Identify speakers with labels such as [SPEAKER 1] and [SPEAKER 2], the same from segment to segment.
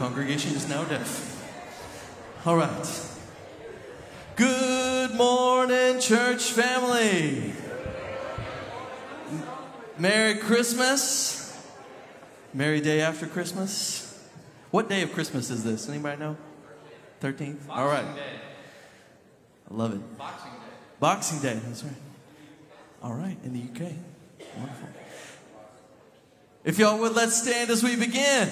[SPEAKER 1] congregation is now deaf. All right. Good morning, church family. Merry Christmas. Merry day after Christmas. What day of Christmas is this? Anybody know? 13th? All right. I love it.
[SPEAKER 2] Boxing Day.
[SPEAKER 1] Boxing Day, that's right. All right, in the UK. Wonderful. If y'all would, let's stand as we begin.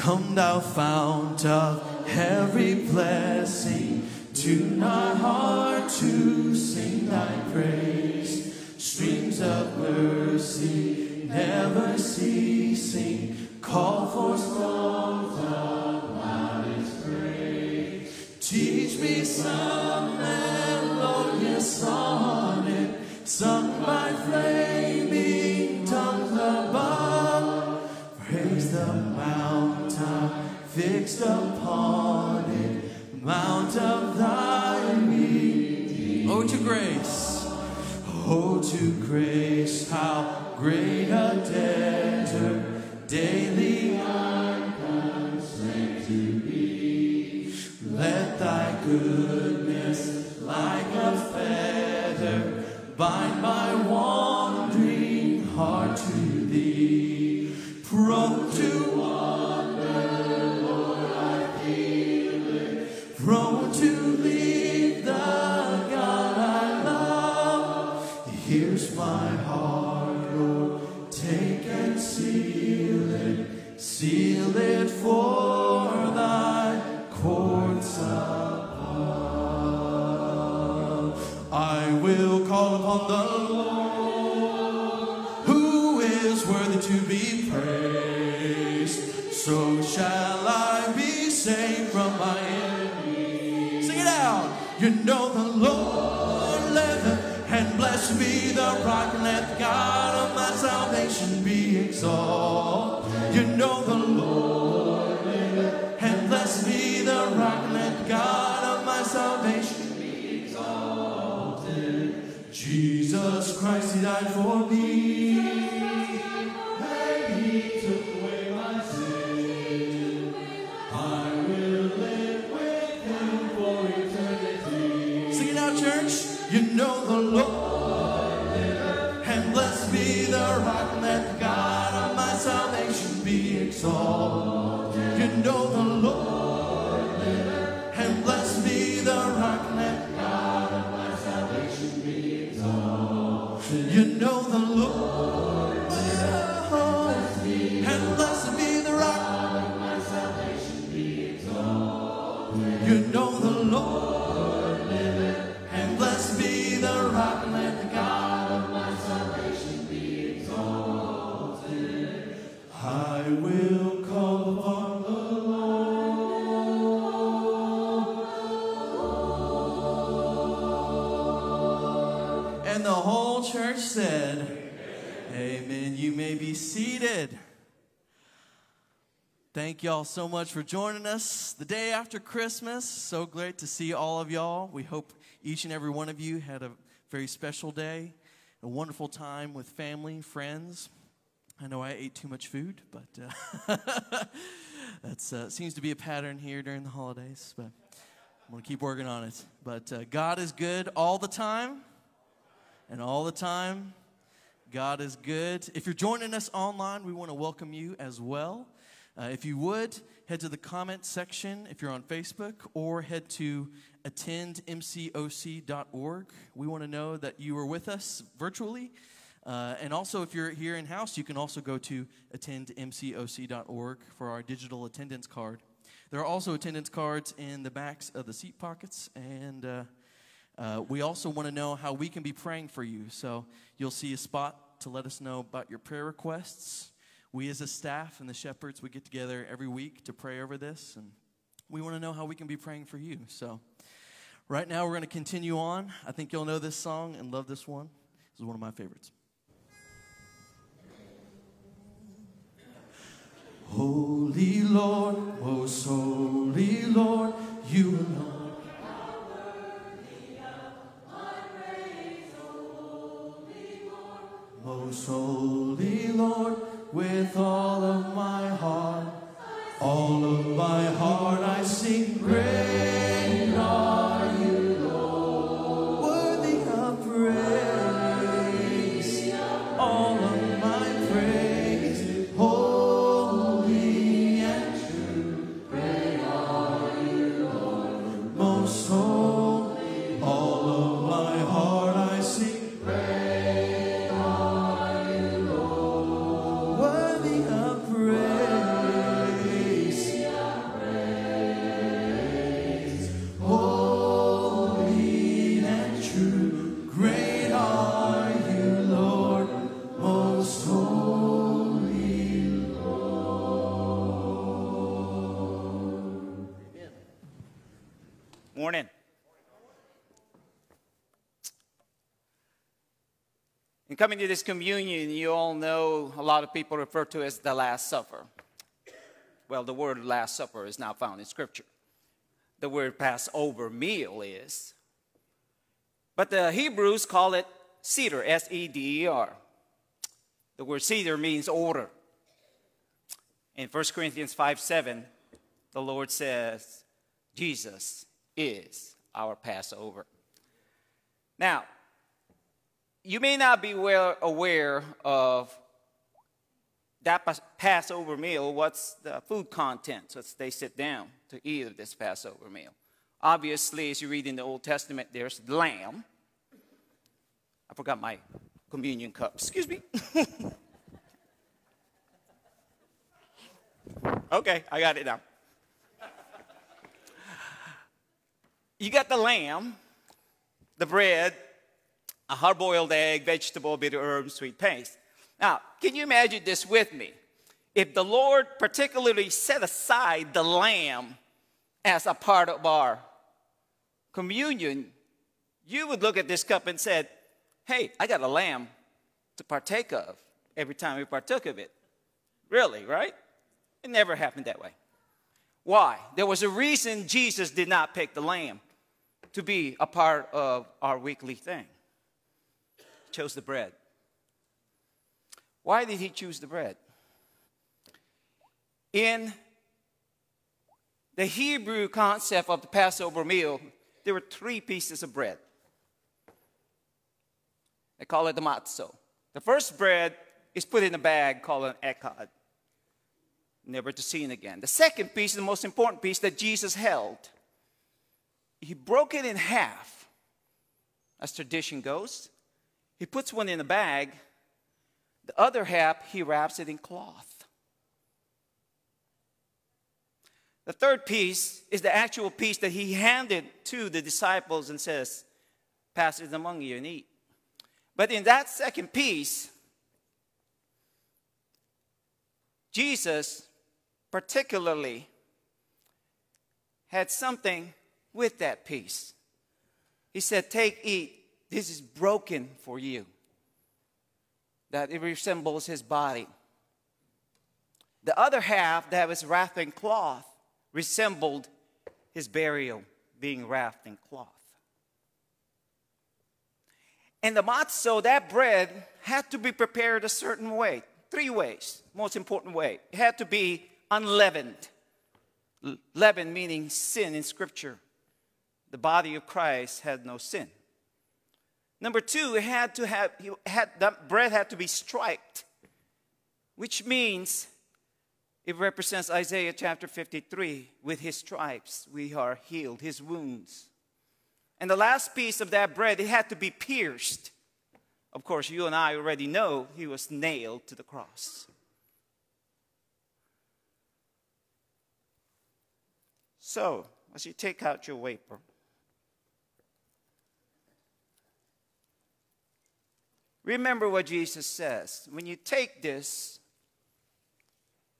[SPEAKER 1] Come thou fount of every blessing, tune our heart to sing thy praise. Streams of mercy never ceasing, call for all of loudest praise. Teach me some melodious sonnet, sung by flaming tongues above. Praise the mountain fixed upon it, mount of thy meeting. Oh, to grace. Oh, to grace, how great a debtor daily I'm constrained to be. Let thy goodness, like a feather, bind my wandering heart to thee. Prone to upon the Lord, who is worthy to be praised. So shall I be saved from my enemies. Sing it out. You know the Lord liveth, and blessed be the rock, and let God of my salvation be exalted. You know the Lord liveth, and blessed be the rock, let God of my salvation Jesus Christ, He died for me. He took away my sin. I will live with Him for eternity. Sing it church. You know the Lord and blessed be the rock, let the God of my salvation be exalted. You know the Lord Thank y'all so much for joining us the day after Christmas. So great to see all of y'all. We hope each and every one of you had a very special day, a wonderful time with family, friends. I know I ate too much food, but uh, that uh, seems to be a pattern here during the holidays. But I'm going to keep working on it. But uh, God is good all the time, and all the time, God is good. If you're joining us online, we want to welcome you as well. Uh, if you would, head to the comment section if you're on Facebook or head to attendmcoc.org. We want to know that you are with us virtually. Uh, and also, if you're here in house, you can also go to attendmcoc.org for our digital attendance card. There are also attendance cards in the backs of the seat pockets, and uh, uh, we also want to know how we can be praying for you. So you'll see a spot to let us know about your prayer requests. We, as a staff and the shepherds, we get together every week to pray over this, and we want to know how we can be praying for you. So, right now, we're going to continue on. I think you'll know this song and love this one. This is one of my favorites. Holy Lord, most holy Lord, you alone. Most holy Lord, with all of my heart, all of my heart I sing, Great
[SPEAKER 2] coming to this communion, you all know a lot of people refer to as the Last Supper. Well, the word Last Supper is not found in Scripture. The word Passover meal is. But the Hebrews call it Seder, S E D E R. The word Seder means order. In 1 Corinthians 5 7, the Lord says, Jesus is our Passover. Now, you may not be well aware of that Passover meal, what's the food content as they sit down to eat of this Passover meal? Obviously, as you read in the Old Testament, there's lamb. I forgot my communion cup. Excuse me. okay, I got it now. You got the lamb, the bread, a hard boiled egg, vegetable, bitter herbs, sweet paste. Now, can you imagine this with me? If the Lord particularly set aside the lamb as a part of our communion, you would look at this cup and said, "Hey, I got a lamb to partake of every time we partook of it." Really, right? It never happened that way. Why? There was a reason Jesus did not pick the lamb to be a part of our weekly thing. Chose the bread. Why did he choose the bread? In the Hebrew concept of the Passover meal, there were three pieces of bread. They call it the matzo. The first bread is put in a bag called an echad, never to seen again. The second piece, the most important piece that Jesus held, he broke it in half, as tradition goes. He puts one in a bag, the other half, he wraps it in cloth. The third piece is the actual piece that he handed to the disciples and says, Pass it among you and eat. But in that second piece, Jesus particularly had something with that piece. He said, Take, eat, this is broken for you. That it resembles his body. The other half that was wrapped in cloth resembled his burial being wrapped in cloth. And the matzo, that bread, had to be prepared a certain way. Three ways, most important way. It had to be unleavened. Leaven meaning sin in Scripture. The body of Christ had no sin. Number two, it had to have, had, that bread had to be striped, which means it represents Isaiah chapter 53. With his stripes we are healed, his wounds. And the last piece of that bread, it had to be pierced. Of course, you and I already know he was nailed to the cross. So, as you take out your wafer, remember what Jesus says. When you take this,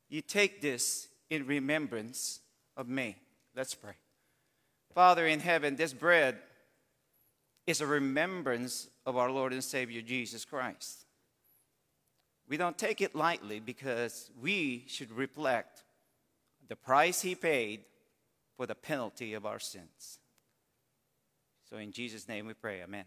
[SPEAKER 2] you take this in remembrance of me. Let's pray. Father in heaven, this bread is a remembrance of our Lord and Savior Jesus Christ. We don't take it lightly because we should reflect the price He paid for the penalty of our sins. So, in Jesus' name we pray, Amen.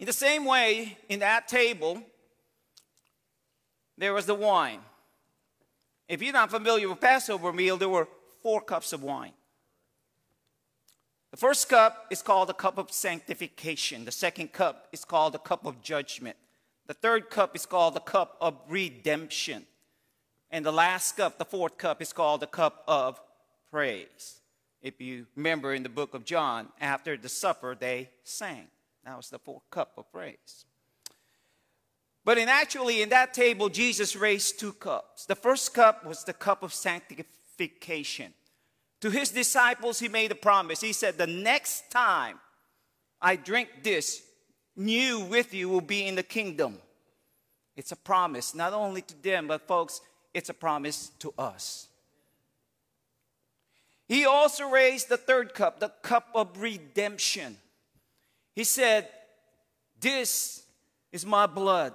[SPEAKER 2] In the same way, in that table, there was the wine. If you're not familiar with Passover meal, there were four cups of wine. The first cup is called the cup of sanctification. The second cup is called the cup of judgment. The third cup is called the cup of redemption. And the last cup, the fourth cup, is called the cup of praise. If you remember in the book of John, after the supper, they sang. That was the fourth cup of praise. But in actually, in that table, Jesus raised two cups. The first cup was the cup of sanctification. To his disciples, he made a promise. He said, The next time I drink this, new with you will be in the kingdom. It's a promise, not only to them, but folks, it's a promise to us. He also raised the third cup, the cup of redemption. He said, This is my blood,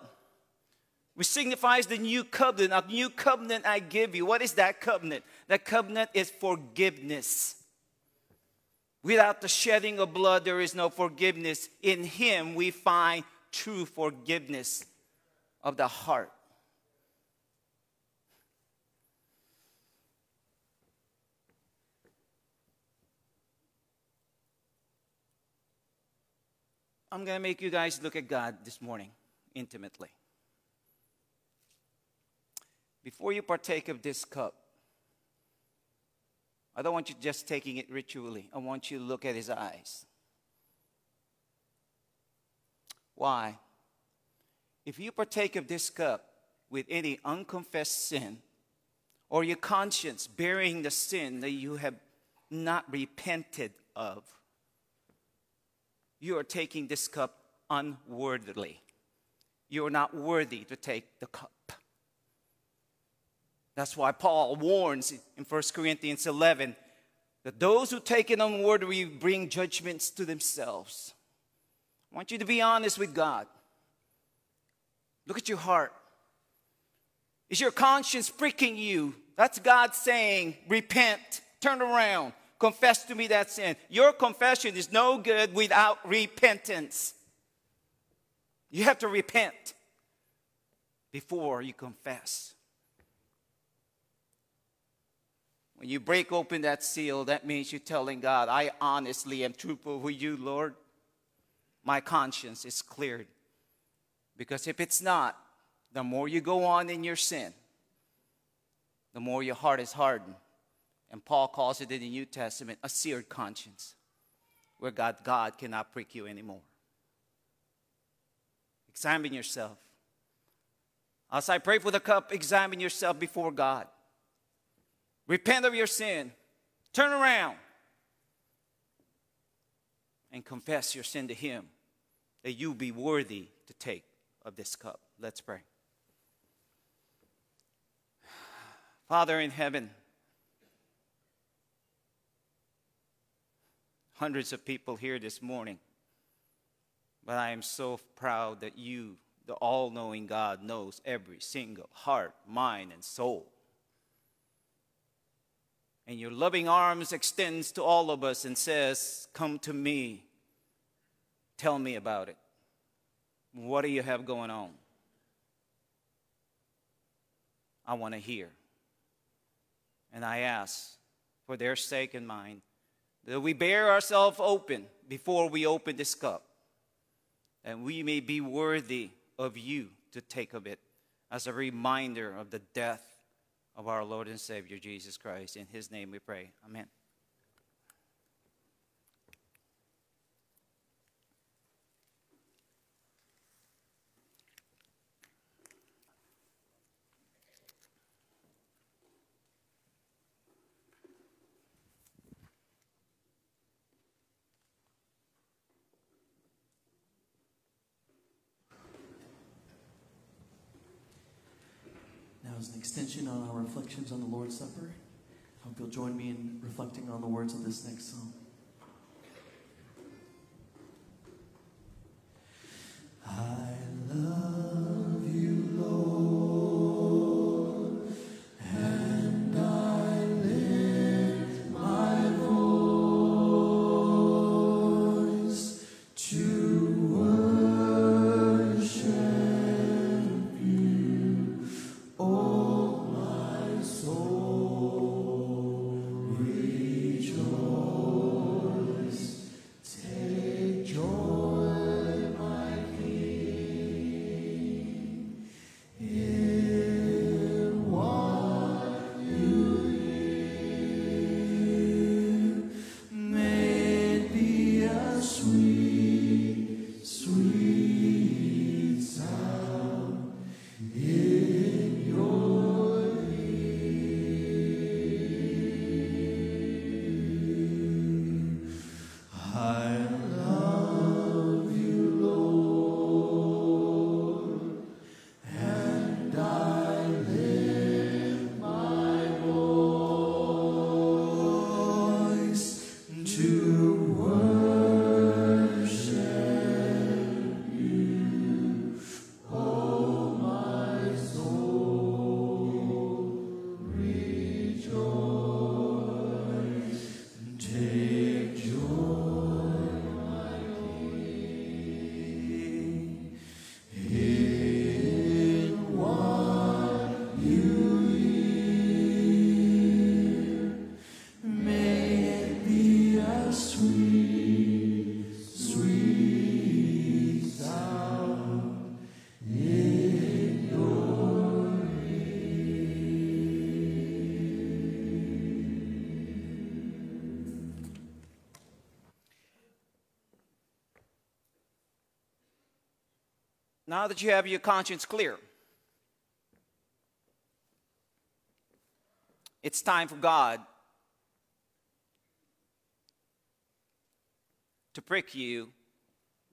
[SPEAKER 2] which signifies the new covenant. A new covenant I give you. What is that covenant? That covenant is forgiveness. Without the shedding of blood, there is no forgiveness. In Him, we find true forgiveness of the heart. I'm going to make you guys look at God this morning intimately. Before you partake of this cup, I don't want you just taking it ritually. I want you to look at his eyes. Why? If you partake of this cup with any unconfessed sin, or your conscience bearing the sin that you have not repented of, you are taking this cup unworthily. You are not worthy to take the cup. That's why Paul warns in 1 Corinthians 11 that those who take it unworthily bring judgments to themselves. I want you to be honest with God. Look at your heart. Is your conscience pricking you? That's God saying, repent, turn around, confess to me that sin. Your confession is no good without repentance. You have to repent before you confess. When you break open that seal, that means you're telling God, I honestly am truthful with you, Lord. My conscience is cleared. Because if it's not, the more you go on in your sin, the more your heart is hardened. And Paul calls it in the New Testament a seared conscience, where God, God cannot prick you anymore. Examine yourself. As I pray for the cup, examine yourself before God. Repent of your sin. Turn around and confess your sin to Him that you be worthy to take of this cup. Let's pray. Father in heaven, hundreds of people here this morning, but I am so proud that you, the all knowing God, knows every single heart, mind, and soul. And your loving arms extends to all of us and says, Come to me. Tell me about it. What do you have going on? I want to hear. And I ask for their sake and mine that we bear ourselves open before we open this cup, and we may be worthy of you to take of it as a reminder of the death of our Lord and Savior Jesus Christ. In his name we pray. Amen.
[SPEAKER 1] Now, as Uh, our reflections on the Lord's Supper, I hope you'll join me in reflecting on the words of this next song.
[SPEAKER 2] Now that you have your conscience clear, it's time for God to prick you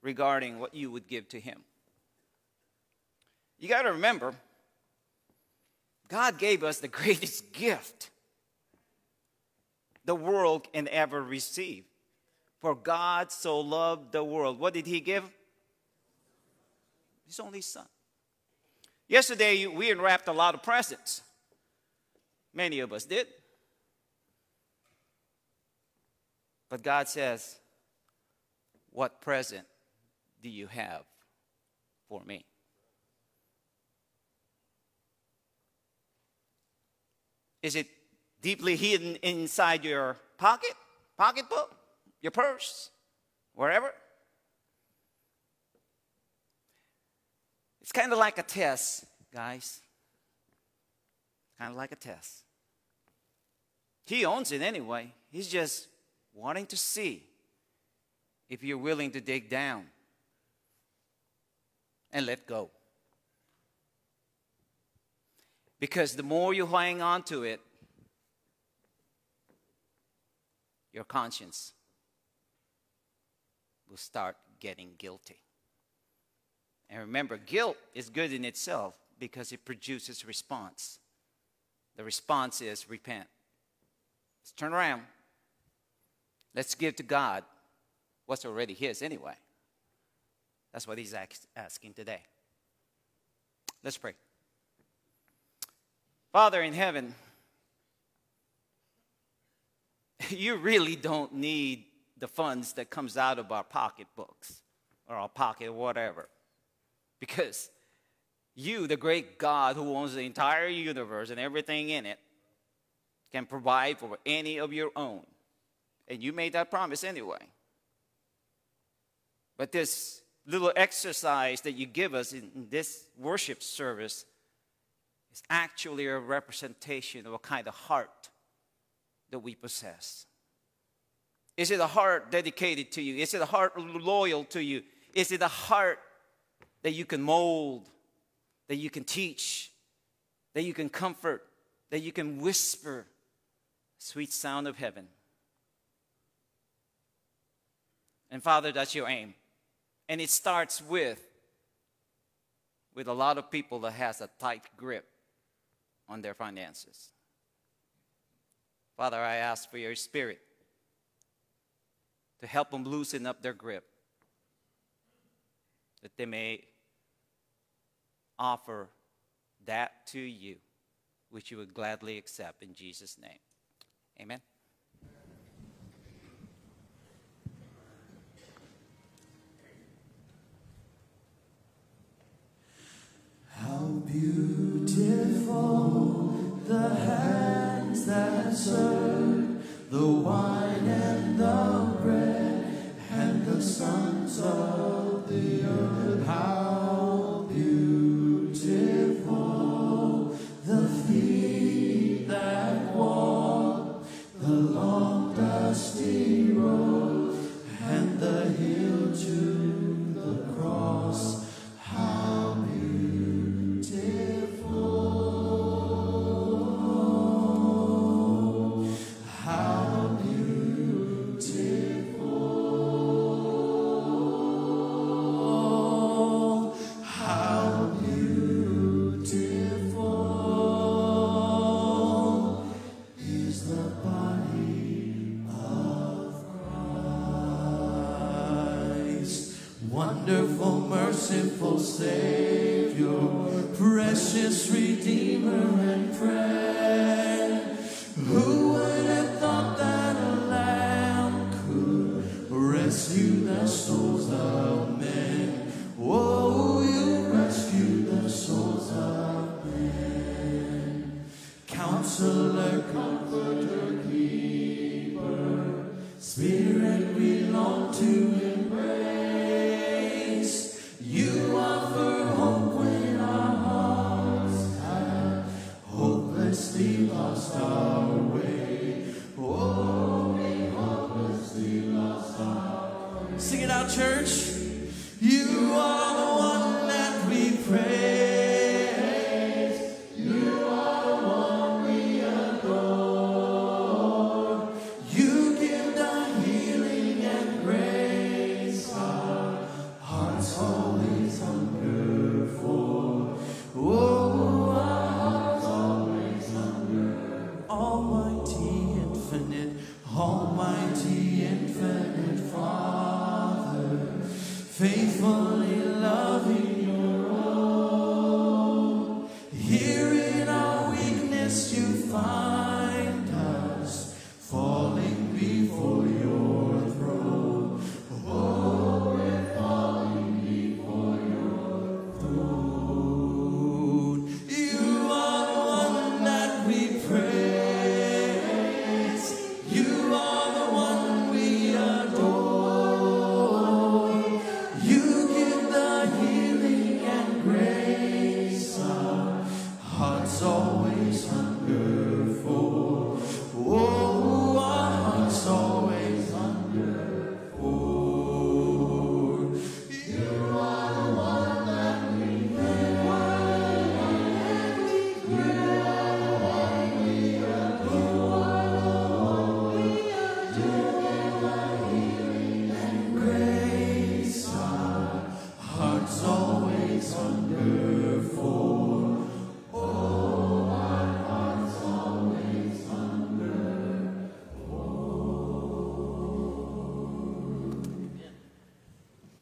[SPEAKER 2] regarding what you would give to Him. You got to remember, God gave us the greatest gift the world can ever receive. For God so loved the world. What did He give? His only Son. Yesterday, we unwrapped a lot of presents. Many of us did. But God says, What present do you have for me? Is it deeply hidden inside your pocket, pocketbook, your purse, wherever? It's kind of like a test, guys. Kind of like a test. He owns it anyway. He's just wanting to see if you're willing to dig down and let go. Because the more you hang on to it, your conscience will start getting guilty. And remember, guilt is good in itself because it produces response. The response is repent. Let's turn around. Let's give to God what's already His anyway. That's what He's asking today. Let's pray. Father in heaven, you really don't need the funds that comes out of our pocketbooks or our pocket whatever. Because you, the great God who owns the entire universe and everything in it, can provide for any of your own. And you made that promise anyway. But this little exercise that you give us in this worship service is actually a representation of a kind of heart that we possess. Is it a heart dedicated to you? Is it a heart loyal to you? Is it a heart that you can mold, that you can teach, that you can comfort, that you can whisper sweet sound of heaven? And Father, that's your aim. And it starts with with a lot of people that has a tight grip on their finances. Father, I ask for your spirit to help them loosen up their grip, that they may offer that to you, which you would gladly accept in Jesus' name. Amen.
[SPEAKER 1] How beautiful the hands that serve the wine and the bread and the sons of Wonderful, merciful Savior, precious Redeemer and friend.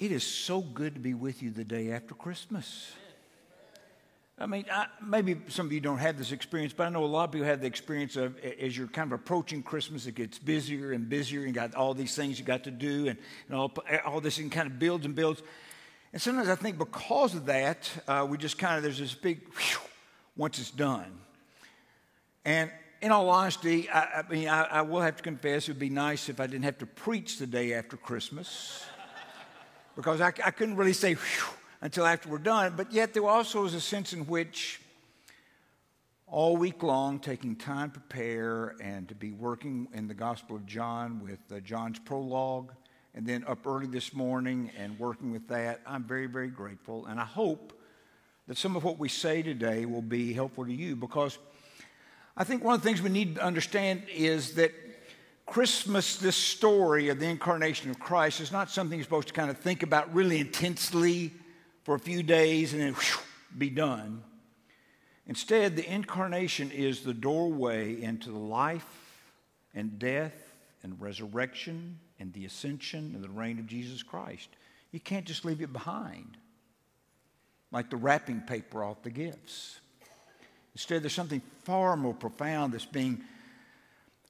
[SPEAKER 1] It
[SPEAKER 3] is so good to be with you the day after Christmas. I mean, I, maybe some of you don't have this experience, but I know a lot of people have the experience of as you're kind of approaching Christmas, it gets busier and busier, and got all these things you got to do, and, and all, all this and kind of builds and builds. And sometimes I think because of that, uh, we just kind of there's this big whew, once it's done. And in all honesty, I, I mean, I, I will have to confess, it would be nice if I didn't have to preach the day after Christmas because I, I couldn't really say until after we're done. But yet, there also is a sense in which all week long, taking time to prepare and to be working in the Gospel of John with uh, John's prologue, and then up early this morning and working with that, I'm very, very grateful. And I hope that some of what we say today will be helpful to you because I think one of the things we need to understand is that Christmas, this story of the incarnation of Christ, is not something you're supposed to kind of think about really intensely for a few days and then whew, be done. Instead, the incarnation is the doorway into the life and death and resurrection and the ascension and the reign of Jesus Christ. You can't just leave it behind like the wrapping paper off the gifts. Instead, there's something far more profound that's being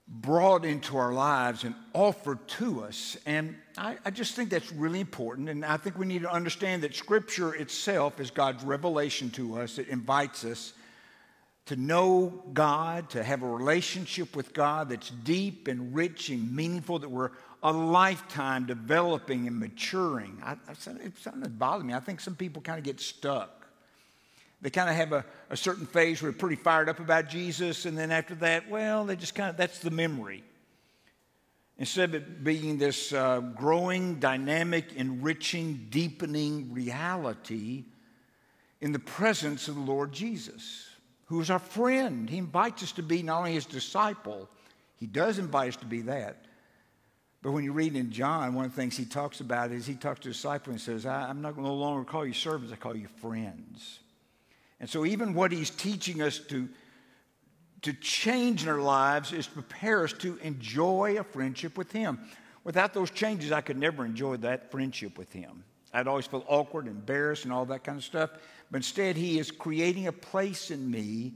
[SPEAKER 3] brought into our lives and offered to us. And I, I, just think that's really important. And I think we need to understand that Scripture itself is God's revelation to us. It invites us to know God, to have a relationship with God that's deep and rich and meaningful, that we're a lifetime developing and maturing. I, I, it's something that bothers me. I think some people kind of get stuck they kind of have a, a, certain phase where they're pretty fired up about Jesus, and then after that, well, they just kind of, that's the memory. Instead of it being this uh, growing, dynamic, enriching, deepening reality in the presence of the Lord Jesus, who is our friend. He invites us to be not only his disciple, he does invite us to be that. But when you read in John, one of the things he talks about is he talks to disciples and says, I'm not going to no longer call you servants, I call you friends. And so, even what he's teaching us to, to change in our lives is to prepare us to enjoy a friendship with him. Without those changes, I could never enjoy that friendship with him. I'd always feel awkward, and embarrassed, and all that kind of stuff. But instead, he is creating a place in me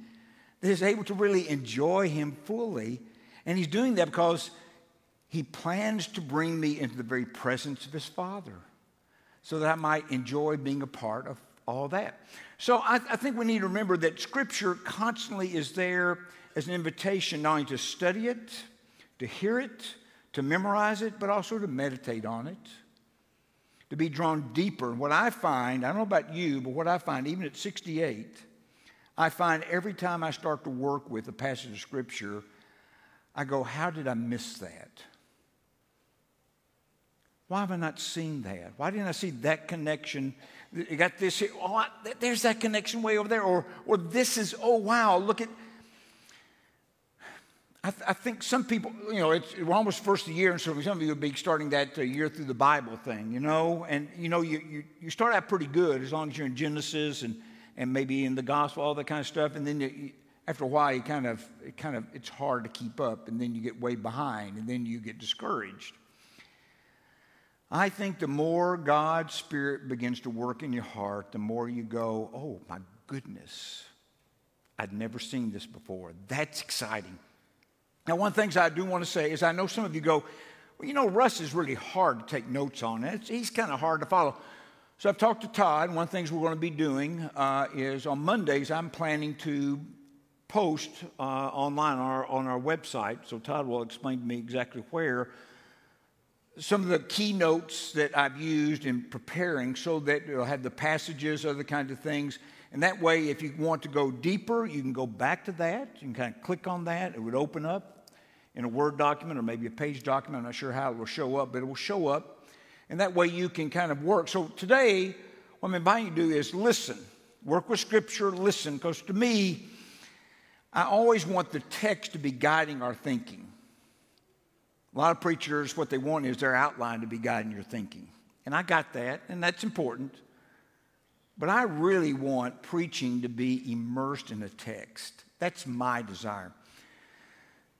[SPEAKER 3] that is able to really enjoy him fully. And he's doing that because he plans to bring me into the very presence of his Father so that I might enjoy being a part of all that. So I, I, think we need to remember that Scripture constantly is there as an invitation not only to study it, to hear it, to memorize it, but also to meditate on it, to be drawn deeper. What I find, I don't know about you, but what I find, even at 68, I find every time I start to work with a passage of Scripture, I go, how did I miss that? Why have I not seen that? Why didn't I see that connection? You got this. Oh, there's that connection way over there. Or, or this is, oh, wow, look at. I, th- I think some people, you know, it's, we're almost first of the year, and so some of you will be starting that uh, year through the Bible thing, you know. And, you know, you, you, you start out pretty good as long as you're in Genesis and, and maybe in the gospel, all that kind of stuff. And then you, after a while, you kind of, it kind of, it's hard to keep up, and then you get way behind, and then you get discouraged. I think the more God's Spirit begins to work in your heart, the more you go, oh my goodness, I'd never seen this before. That's exciting. Now, one of the things I do want to say is I know some of you go, well, you know, Russ is really hard to take notes on. It's, he's kind of hard to follow. So I've talked to Todd. And one of the things we're going to be doing uh, is on Mondays, I'm planning to post uh, online on our, on our website. So Todd will explain to me exactly where some of the keynotes that I've used in preparing so that it'll have the passages, other kinds of things. And that way, if you want to go deeper, you can go back to that. You can kind of click on that. It would open up in a Word document or maybe a page document. I'm not sure how it will show up, but it will show up. And that way you can kind of work. So today, what I'm inviting you to do is listen. Work with Scripture, listen. Because to me, I always want the text to be guiding our thinking. A lot of preachers, what they want is their outline to be guiding your thinking. And I got that, and that's important. But I really want preaching to be immersed in the text. That's my desire.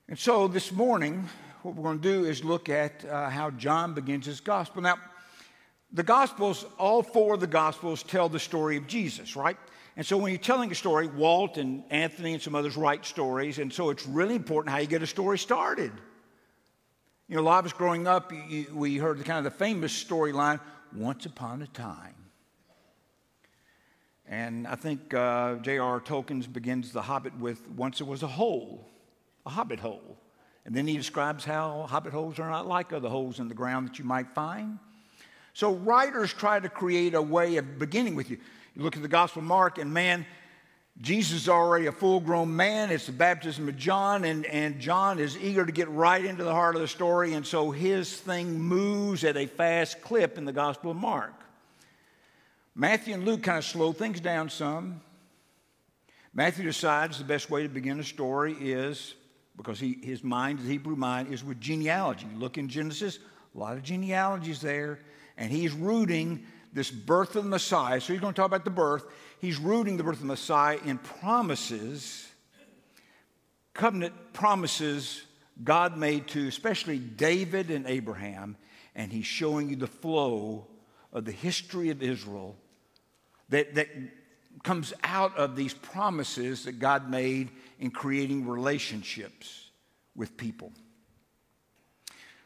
[SPEAKER 3] And so this morning, what we're going to do is look at uh, how John begins his gospel. Now, the gospels, all four of the gospels tell the story of Jesus, right? And so when you're telling a story, Walt and Anthony and some others write stories, and so it's really important how you get a story started. You know, a lot of us growing up, you, we heard the kind of the famous storyline, Once Upon a Time. And I think uh, J.R.R. Tolkien begins The Hobbit with, Once there was a hole, a hobbit hole. And then he describes how hobbit holes are not like other holes in the ground that you might find. So writers try to create a way of beginning with you. You look at the Gospel of Mark, and man, Jesus is already a full grown man. It's the baptism of John, and, and John is eager to get right into the heart of the story, and so his thing moves at a fast clip in the Gospel of Mark. Matthew and Luke kind of slow things down some. Matthew decides the best way to begin a story is because he, his mind, his Hebrew mind, is with genealogy. look in Genesis, a lot of genealogies there, and he's rooting this birth of the Messiah. So he's going to talk about the birth he's rooting the birth of Messiah in promises, covenant promises God made to especially David and Abraham, and he's showing you the flow of the history of Israel that, that comes out of these promises that God made in creating relationships with people.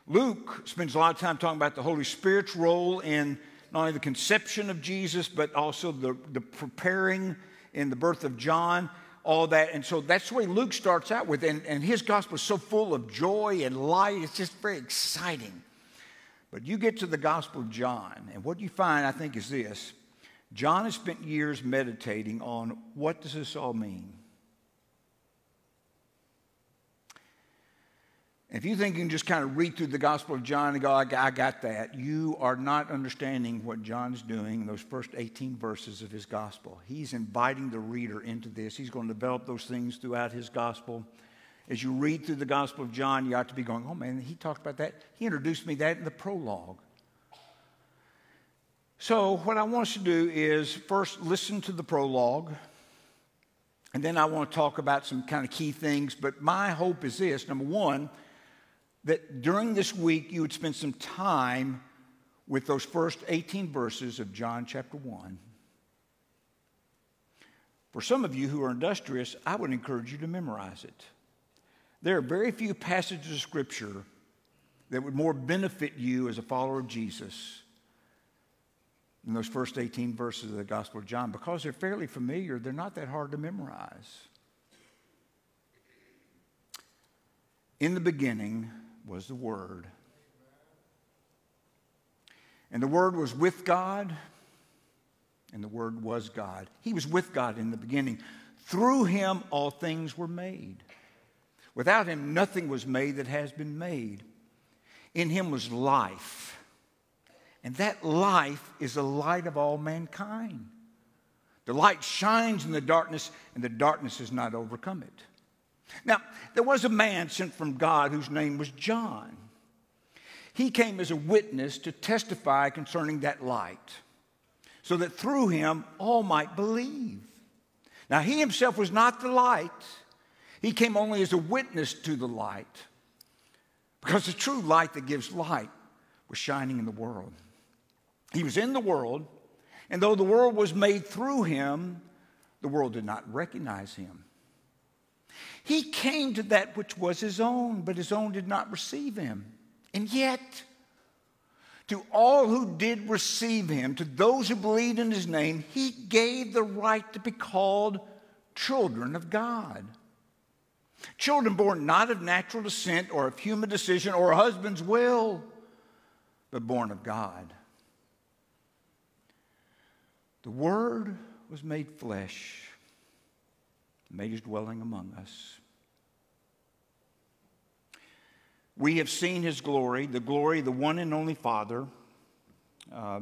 [SPEAKER 3] Luke spends a lot of time talking about the Holy Spirit's role in not only the conception of Jesus, but also the, the preparing in the birth of John, all that. And so that's the way Luke starts out with. And, and his gospel is so full of joy and light, it's just very exciting. But you get to the Gospel of John, and what you find, I think, is this John has spent years meditating on what does this all mean? If you think you can just kind of read through the Gospel of John and go, I got that, you are not understanding what John's doing in those first 18 verses of his Gospel. He's inviting the reader into this. He's going to develop those things throughout his Gospel. As you read through the Gospel of John, you ought to be going, oh man, he talked about that. He introduced me that in the prologue. So, what I want us to do is first listen to the prologue, and then I want to talk about some kind of key things. But my hope is this number one, that during this week you would spend some time with those first 18 verses of John chapter 1. For some of you who are industrious, I would encourage you to memorize it. There are very few passages of Scripture that would more benefit you as a follower of Jesus than those first 18 verses of the Gospel of John because they're fairly familiar. They're not that hard to memorize. In the beginning, was the Word. And the Word was with God, and the Word was God. He was with God in the beginning. Through him, all things were made. Without him, nothing was made that has been made. In him was life, And that life is the light of all mankind. The light shines in the darkness, and the darkness has not overcome it. Now, there was a man sent from God whose name was John. He came as a witness to testify concerning that light, so that through him all might believe. Now, he himself was not the light, he came only as a witness to the light, because the true light that gives light was shining in the world. He was in the world, and though the world was made through him, the world did not recognize him. He came to that which was his own, but his own did not receive him. And yet, to all who did receive him, to those who believed in his name, he gave the right to be called children of God. Children born not of natural descent or of human decision or a husband's will, but born of God. The Word was made flesh, made his dwelling among us. We have seen his glory, the glory of the one and only Father, uh,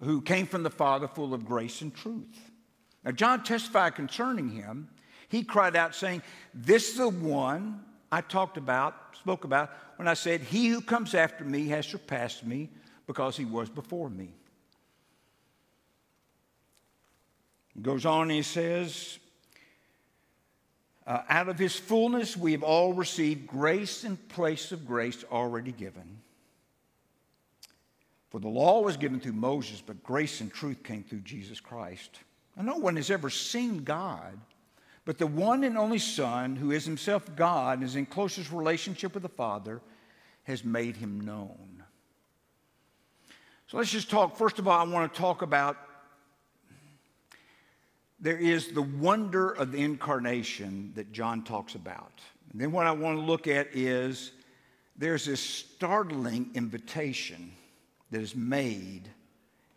[SPEAKER 3] who came from the Father full of grace and truth. Now, John testified concerning him. He cried out, saying, This is the one I talked about, spoke about, when I said, He who comes after me has surpassed me because he was before me. He goes on and he says, uh, Out of his fullness we have all received grace in place of grace already given. For the law was given through Moses, but grace and truth came through Jesus Christ. Now, no one has ever seen God, but the one and only Son, who is himself God and is in closest relationship with the Father, has made him known. So let's just talk. First of all, I want to talk about there is the wonder of the incarnation that John talks about. And then what I want to look at is there's this startling invitation that is made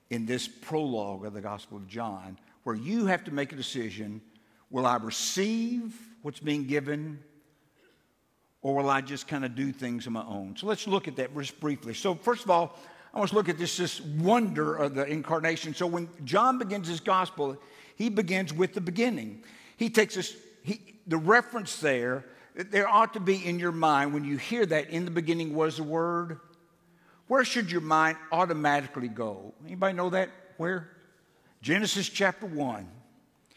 [SPEAKER 3] in this prologue of the Gospel of John where you have to make a decision will I receive what's being given or will I just kind of do things on my own? So let's look at that just briefly. So, first of all, I want to look at this, this wonder of the incarnation. So, when John begins his gospel, he begins with the beginning. He takes us, he, the reference there, there ought to be in your mind when you hear that in the beginning was the word. Where should your mind automatically go? Anybody know that? Where? Genesis chapter 1.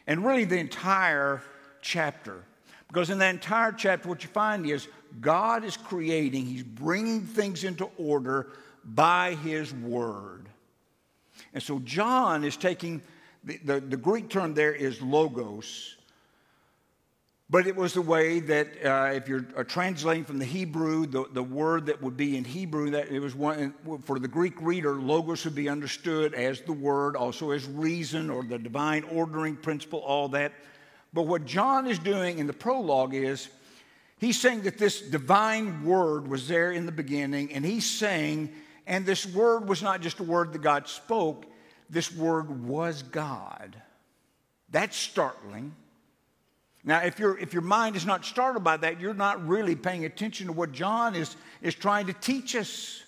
[SPEAKER 3] And really the entire chapter. Because in that entire chapter, what you find is God is creating, He's bringing things into order by His Word. And so John is taking the, the, Greek term there is logos, but it was the way that uh, if you're uh, translating from the Hebrew, the, the word that would be in Hebrew, that it was one for the Greek reader, logos would be understood as the word, also as reason or the divine ordering principle, all that. But what John is doing in the prologue is he's saying that this divine word was there in the beginning, and he's saying, and this word was not just a word that God spoke, this word was God. That's startling. Now, if, you if your mind is not startled by that, you're not really paying attention to what John is, is trying to teach us.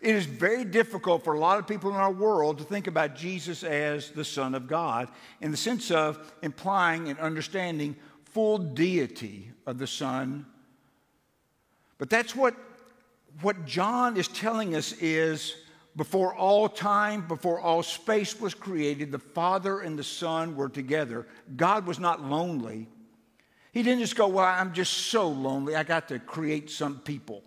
[SPEAKER 3] It is very difficult for a lot of people in our world to think about Jesus as the Son of God in the sense of implying and understanding full deity of the Son. But that's what, what John is telling us is before all time, before all space was created, the Father and the Son were together. God was not lonely. He didn't just go, Well, I'm just so lonely, I got to create some people.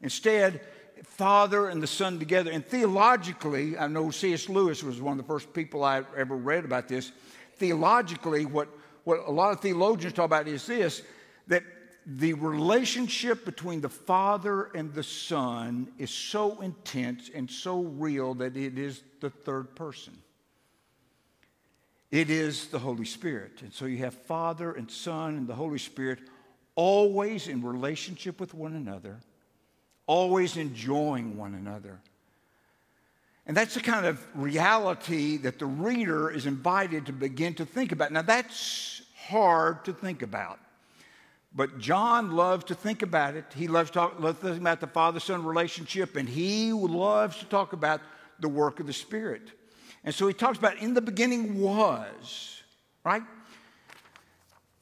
[SPEAKER 3] Instead, Father and the Son together. And theologically, I know C.S. Lewis was one of the first people I ever read about this. Theologically, what, what a lot of theologians talk about is this that the relationship between the Father and the Son is so intense and so real that it is the third person. It is the Holy Spirit. And so you have Father and Son and the Holy Spirit always in relationship with one another, always enjoying one another. And that's the kind of reality that the reader is invited to begin to think about. Now, that's hard to think about. But John loves to think about it. He loves talk, loves about the father son relationship, and he loves to talk about the work of the Spirit. And so he talks about in the beginning was, right?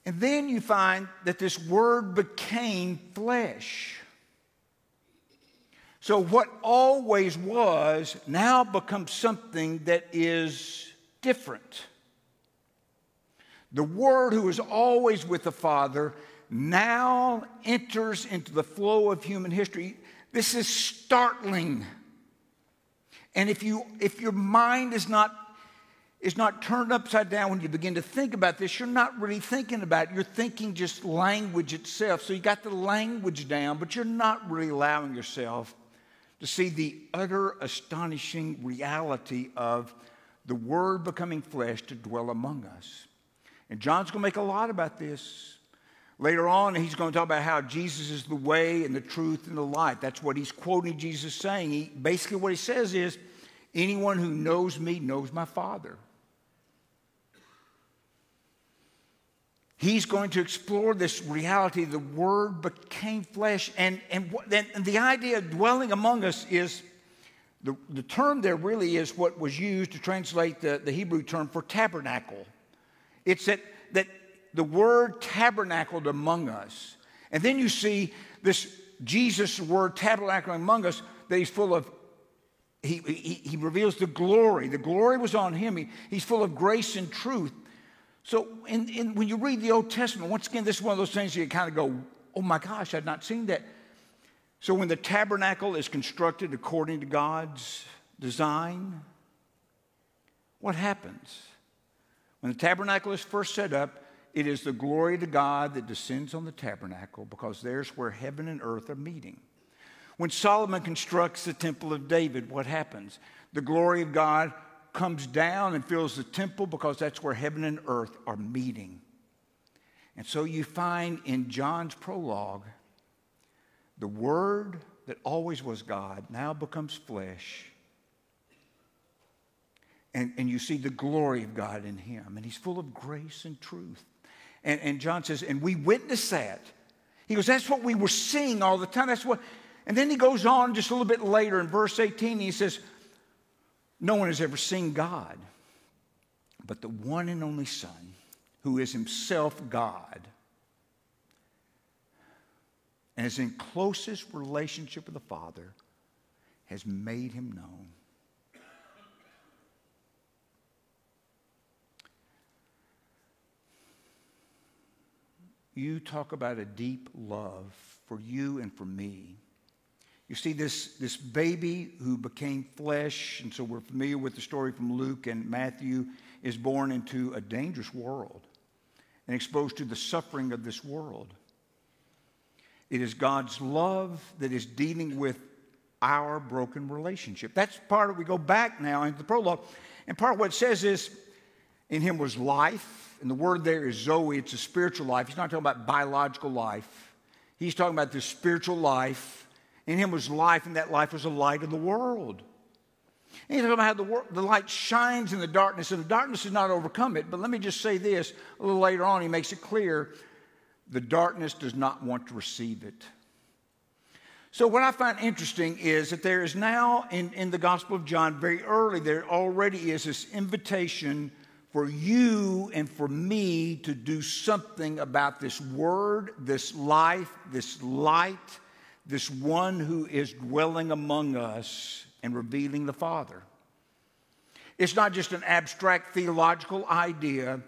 [SPEAKER 3] And then you find that this word became flesh. So what always was now becomes something that is different. The Word, who is always with the Father, now enters into the flow of human history. This is startling. And if, you, if your mind is not, is not turned upside down when you begin to think about this, you're not really thinking about it. You're thinking just language itself. So you got the language down, but you're not really allowing yourself to see the utter astonishing reality of the Word becoming flesh to dwell among us. And John's going to make a lot about this. Later on, he's going to talk about how Jesus is the way and the truth and the light. That's what he's quoting Jesus saying. He, basically, what he says is, Anyone who knows me knows my Father. He's going to explore this reality. The Word became flesh. And, and, and the idea of dwelling among us is the, the term there really is what was used to translate the, the Hebrew term for tabernacle. It's that, that the word tabernacled among us. And then you see this Jesus word tabernacled among us, that he's full of, he, he, he reveals the glory. The glory was on him. He, he's full of grace and truth. So in, in, when you read the Old Testament, once again, this is one of those things you kind of go, oh my gosh, I'd not seen that. So when the tabernacle is constructed according to God's design, what happens? When the tabernacle is first set up, it is the glory to God that descends on the tabernacle because there's where heaven and earth are meeting. When Solomon constructs the temple of David, what happens? The glory of God comes down and fills the temple because that's where heaven and earth are meeting. And so you find in John's prologue, the Word that always was God now becomes flesh and, and you see the glory of God in him. And he's full of grace and truth. And, and John says, and we witness that. He goes, that's what we were seeing all the time. That's what. And then he goes on just a little bit later in verse 18, he says, No one has ever seen God, but the one and only Son, who is himself God, and is in closest relationship with the Father, has made him known. You talk about a deep love for you and for me. You see, this, this baby who became flesh, and so we're familiar with the story from Luke and Matthew, is born into a dangerous world and exposed to the suffering of this world. It is God's love that is dealing with our broken relationship. That's part of we go back now into the prologue. And part of what it says is, in him was life and the word there is Zoe, it's a spiritual life. He's not talking about biological life. He's talking about this spiritual life. In him was life, and that life was the light of the world. And he's talking about how the, wor- the light shines in the darkness, and the darkness does not overcome it. But let me just say this a little later on, he makes it clear the darkness does not want to receive it. So, what I find interesting is that there is now in, in the Gospel of John, very early, there already is this invitation for you and for me to do something about this word, this life, this light, this one who is dwelling among us and revealing the Father. It's not just an abstract theological idea.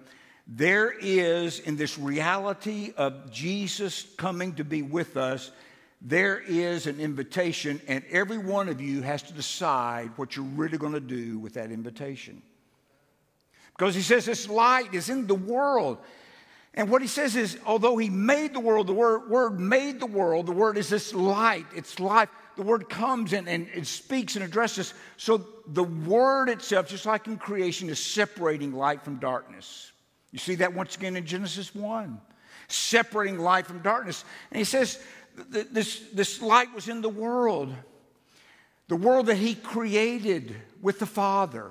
[SPEAKER 3] There is, in this reality of Jesus coming to be with us, there is an invitation, and every one of you has to decide what you're really going to do with that invitation. Because he says this light is in the world. And what he says is, although he made the world, the word, word made the world, the word is this light, it's life. The word comes and, and it speaks and addresses. So the word itself, just like in creation, is separating light from darkness. You see that once again in Genesis 1, separating light from darkness. And he says, this, this light was in the world, the world that he created with the Father.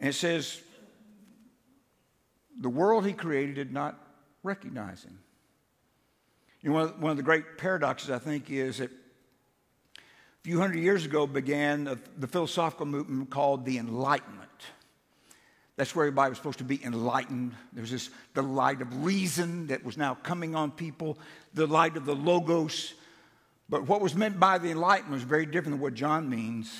[SPEAKER 3] And it says, the world he created did not recognize him. You know, one of, one of the great paradoxes, I think, is that a few hundred years ago began the philosophical movement called the Enlightenment. That's where everybody was supposed to be enlightened. There was this the light of reason that was now coming on people, the light of the logos. But what was meant by the enlightenment was very different than what John means.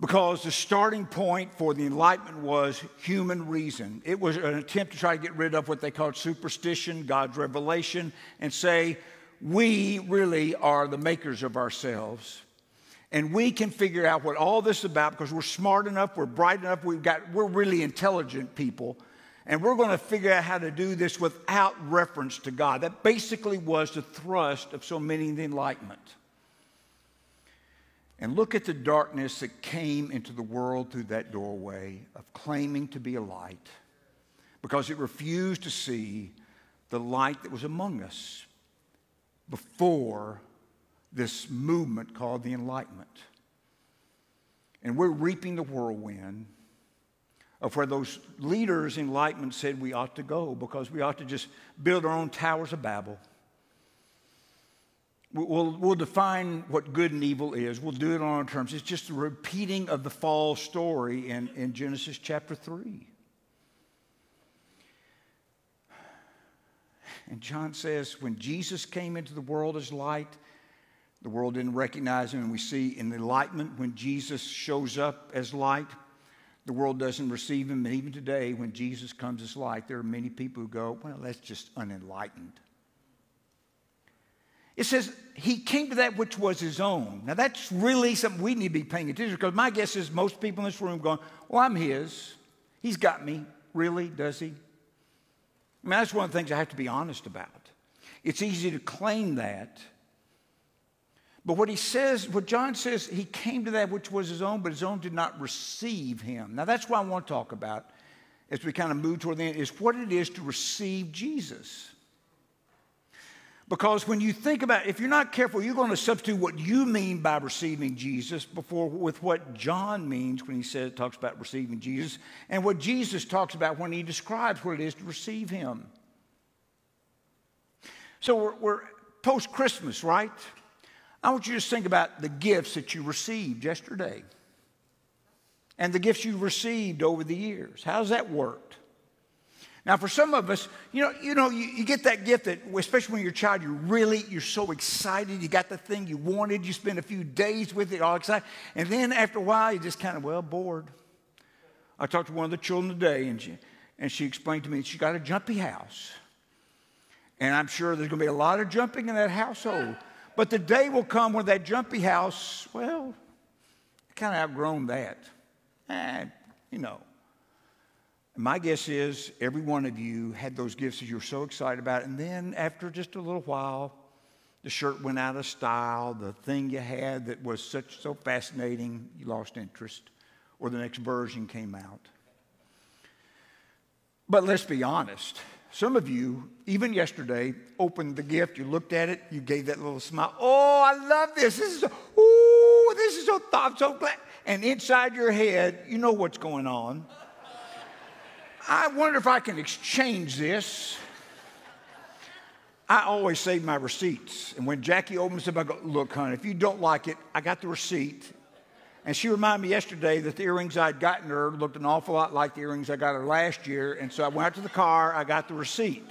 [SPEAKER 3] Because the starting point for the enlightenment was human reason. It was an attempt to try to get rid of what they called superstition, God's revelation, and say, we really are the makers of ourselves. And we can figure out what all this is about because we're smart enough, we're bright enough, we've got, we're really intelligent people. And we're going to figure out how to do this without reference to God. That basically was the thrust of so many in the Enlightenment. And look at the darkness that came into the world through that doorway of claiming to be a light because it refused to see the light that was among us before this movement called the Enlightenment. And we're reaping the whirlwind of where those leaders in Enlightenment said we ought to go because we ought to just build our own towers of Babel. We'll, we'll define what good and evil is. We'll do it on our terms. It's just a repeating of the fall story in, in Genesis chapter 3. And John says, when Jesus came into the world as light, the world didn't recognize him. And we see in the enlightenment, when Jesus shows up as light, the world doesn't receive him. And even today, when Jesus comes as light, there are many people who go, well, that's just unenlightened. It says he came to that which was his own. Now that's really something we need to be paying attention to because my guess is most people in this room going, Well, I'm his. He's got me. Really? Does he? I mean, that's one of the things I have to be honest about. It's easy to claim that but what he says, what John says, he came to that which was his own, but his own did not receive him. Now that's what I want to talk about as we kind of move toward the end, is what it is to receive Jesus. Because when you think about if you're not careful, you're going to substitute what you mean by receiving Jesus before with what John means when he says talks about receiving Jesus, and what Jesus talks about when he describes what it is to receive him. So we're, we're post Christmas, right? I want you to just think about the gifts that you received yesterday and the gifts you received over the years. How's that worked? Now, for some of us, you know, you know, you, you, get that gift that, especially when you're a child, you're really, you're so excited. You got the thing you wanted. You spend a few days with it, all excited, and then after a while, you're just kind of well bored. I talked to one of the children today, and she, and she explained to me she got a jumpy house, and I'm sure there's going to be a lot of jumping in that household. But the day will come when that jumpy house, well, kind of outgrown that. And, you know. My guess is every one of you had those gifts that you're so excited about. And then after just a little while, the shirt went out of style. The thing you had that was such so fascinating, you lost interest, or the next version came out. But let's be honest. Some of you, even yesterday, opened the gift, you looked at it, you gave that little smile. Oh, I love this. This is so, ooh, this is so, I'm so glad. And inside your head, you know what's going on. I wonder if I can exchange this. I always save my receipts. And when Jackie opens it, I go, look, honey, if you don't like it, I got the receipt. And she reminded me yesterday that the earrings I'd gotten her looked an awful lot like the earrings I got her last year. And so I went out to the car, I got the receipt.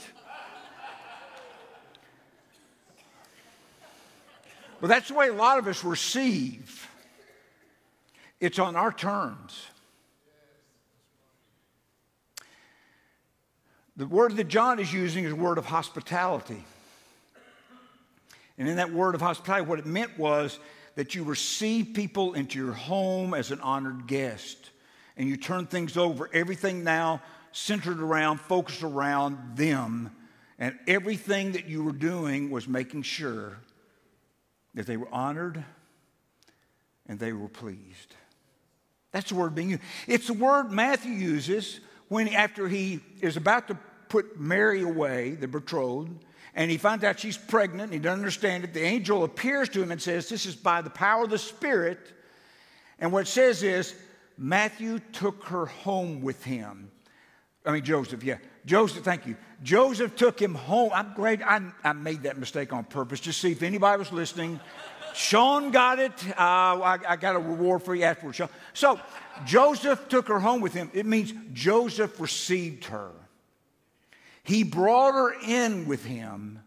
[SPEAKER 3] But that's the way a lot of us receive. It's on our terms. The word that John is using is a word of hospitality. And in that word of hospitality, what it meant was that you receive people into your home as an honored guest and you turn things over. Everything now centered around, focused around them. And everything that you were doing was making sure that they were honored and they were pleased. That's the word being used. It's the word Matthew uses when, after he is about to put Mary away, the betrothed, and he finds out she's pregnant. He doesn't understand it. The angel appears to him and says, This is by the power of the Spirit. And what it says is, Matthew took her home with him. I mean, Joseph, yeah. Joseph, thank you. Joseph took him home. I'm great. I, I made that mistake on purpose. Just see if anybody was listening. Sean got it. Uh, I, I, got a reward for you afterwards. Sean. So Joseph took her home with him. It means Joseph received her. He brought her in with him.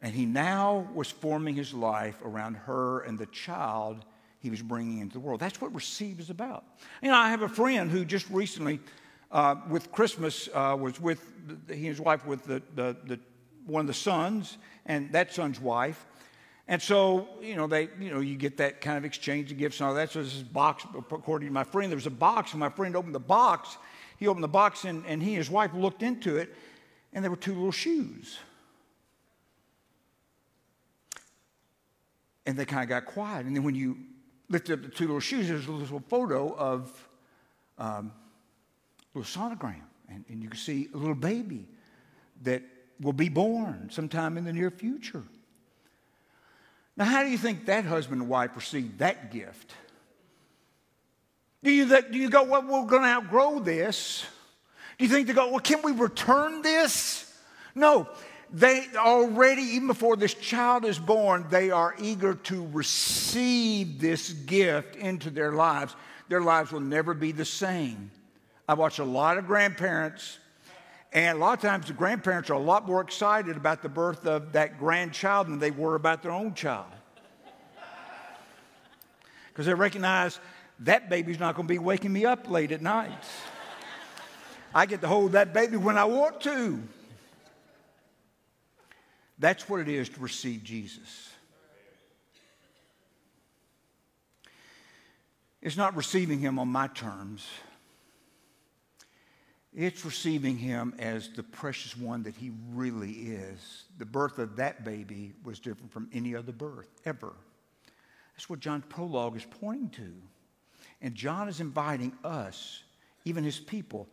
[SPEAKER 3] And he now was forming his life around her and the child he was bringing into the world. That's what receive is about. You know, I have a friend who just recently, uh, with Christmas, uh, was with he and his wife with the, the, the, one of the sons and that son's wife. And so, you know, they, you know, you get that kind of exchange of gifts and all that. So this box, according to my friend, there was a box, and my friend opened the box. He opened the box, and, and he and his wife looked into it, and there were two little shoes. And they kind of got quiet. And then when you lifted up the two little shoes, there's a little photo of um, a little sonogram. And, and you can see a little baby that will be born sometime in the near future. Now, how do you think that husband and wife received that gift? Do you, do you go, well, we're going to outgrow this? Do you think they go, well, can we return this? No. They already, even before this child is born, they are eager to receive this gift into their lives. Their lives will never be the same. I watch a lot of grandparents and a lot of times the grandparents are a lot more excited about the birth of that grandchild than they were about their own child. Because they recognize that baby's not going to be waking me up late at night. I get to hold that baby when I want to. That's what it is to receive Jesus. It's not receiving him on my terms. It's receiving him as the precious one that he really is. The birth of that baby was different from any other birth ever. That's what John's prologue is pointing to. And John is inviting us, even his people,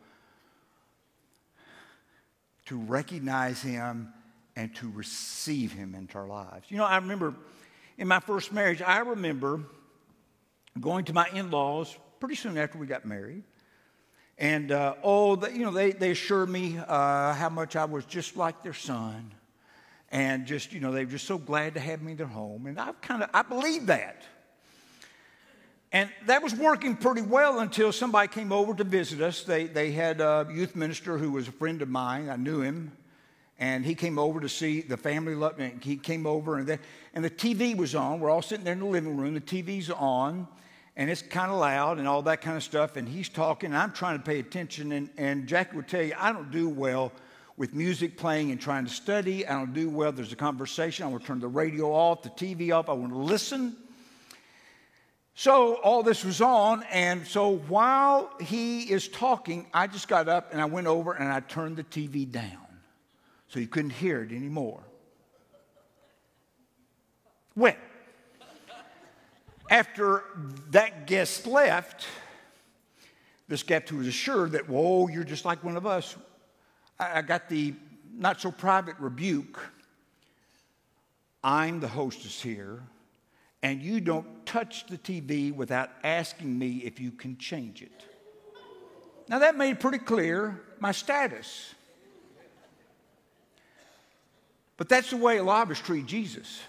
[SPEAKER 3] to recognize him and to receive him into our lives. You know, I remember in my first marriage, I remember going to my in laws pretty soon after we got married. And uh, oh, they, you know, they, they assured me uh, how much I was just like their son. And just, you know, they were just so glad to have me in their home. And I've kind of, I believed that. And that was working pretty well until somebody came over to visit us. They, they had a youth minister who was a friend of mine. I knew him. And he came over to see the family. He came over, and the, and the TV was on. We're all sitting there in the living room. The TV's on and it's kind of loud and all that kind of stuff. And he's talking, and I'm trying to pay attention. And, and Jackie would tell you, I don't do well with music playing and trying to study. I don't do well. There's a conversation. I want to turn the radio off, the TV off. I want to listen. So all this was on, and so while he is talking, I just got up and I went over and I turned the TV down so you couldn't hear it anymore. When? After that guest left, this who was assured that, whoa, you're just like one of us, I got the not so private rebuke. I'm the hostess here, and you don't touch the TV without asking me if you can change it. Now, that made pretty clear my status. But that's the way a lot of us treat Jesus.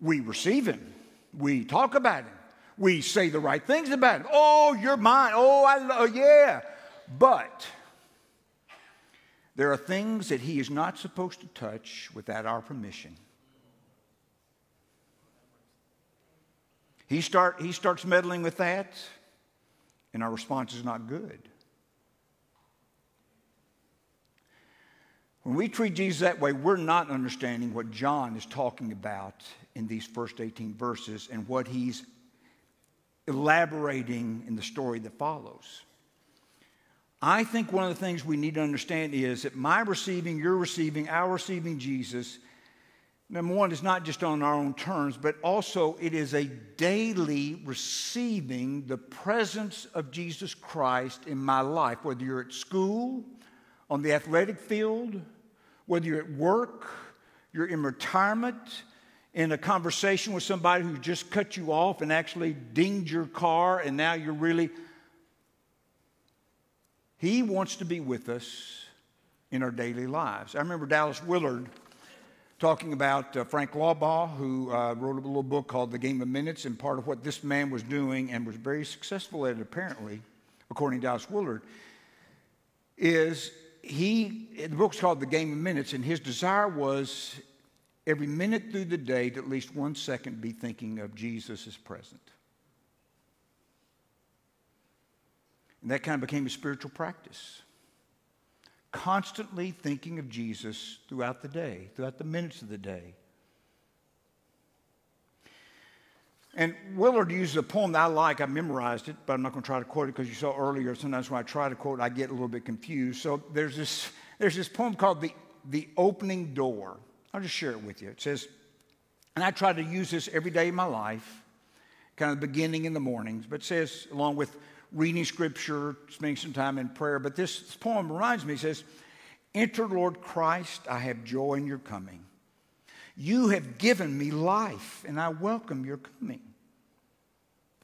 [SPEAKER 3] We receive him, we talk about him. We say the right things about him. Oh, you're mine. Oh, I love, oh, yeah. But there are things that he is not supposed to touch without our permission. He, start, he starts meddling with that, and our response is not good. When we treat Jesus that way, we're not understanding what John is talking about in these first 18 verses and what he's elaborating in the story that follows. I think one of the things we need to understand is that my receiving, your receiving, our receiving Jesus, number one, is not just on our own terms, but also it is a daily receiving the presence of Jesus Christ in my life, whether you're at school, on the athletic field, whether you're at work, you're in retirement, in a conversation with somebody who just cut you off and actually dinged your car, and now you're really. He wants to be with us in our daily lives. I remember Dallas Willard talking about uh, Frank Laubach, who uh, wrote a little book called The Game of Minutes, and part of what this man was doing and was very successful at it, apparently, according to Dallas Willard, is he, the book's called The Game of Minutes, and his desire was every minute through the day to at least one second be thinking of Jesus as present. And that kind of became a spiritual practice. Constantly thinking of Jesus throughout the day, throughout the minutes of the day. And Willard uses a poem that I like. I memorized it, but I'm not going to try to quote it because you saw earlier. Sometimes when I try to quote, I get a little bit confused. So there's this, there's this poem called the, the Opening Door. I'll just share it with you. It says, and I try to use this every day of my life, kind of beginning in the mornings, but it says, along with reading scripture, spending some time in prayer. But this, this poem reminds me, it says, Enter, Lord Christ, I have joy in your coming. You have given me life, and I welcome your coming.